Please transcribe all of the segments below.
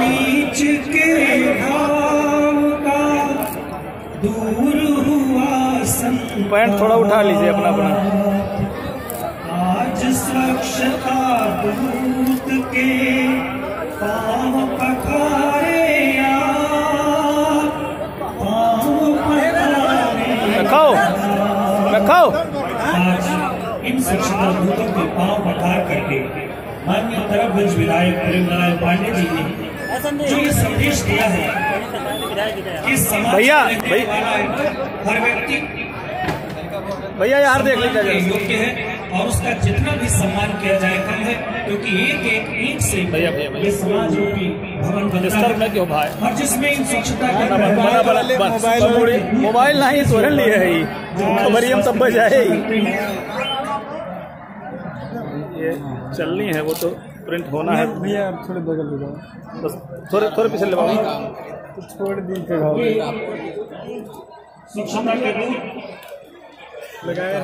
नीच के भाव का दूर हुआ पैंट थोड़ा उठा लीजिए अपना अपना। आज स्वच्छता दूत के पाँव पखारे रखो रखो आज इन स्वच्छता दूतों के पाँव पठार करके माननीय तरफगंज विधायक प्रेमलाल पांडे जी ने जो ये संदेश दिया है कि समाज भैया, हर व्यक्ति भैया यार देख के लीजिए योग्य है और उसका जितना भी सम्मान किया जाए कम है क्योंकि एक एक ईंट से भैया, भैया। ये समाज रूपी भवन बनता है। क्यों भाई? और जिसमें इन स्वच्छता मोबाइल मोबाइल नहीं तोड़न लिए है। ही खबरी हम सब बजाए। ही। ये चलनी है वो तो प्रिंट होना है। भैया थोड़े बगल ले जाओ। बस थोड़े थोड़े पीछे ले बाबू तो छोड़ दी के लगाए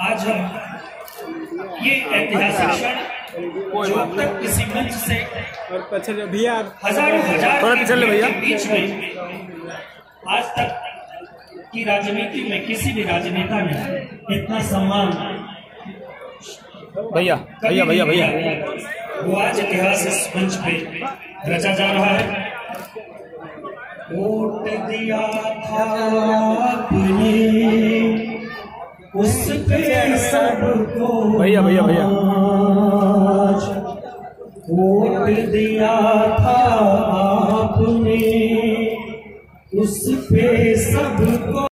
आज हम ये ऐतिहासिक क्षण जो अब तक किसी मंच से और पीछे भैया हज़ारों हज़ार थोड़ा पीछे भैया। बीच में आज तक की राजनीति में किसी भी राजनेता ने इतना सम्मान। भैया भैया भैया भैया। वो आज इतिहास इस मंच पे रचा जा रहा है। वोट दिया था आपने उस पे सबको भैया, भैया, भैया। वोट दिया था आपने। उस पे सबको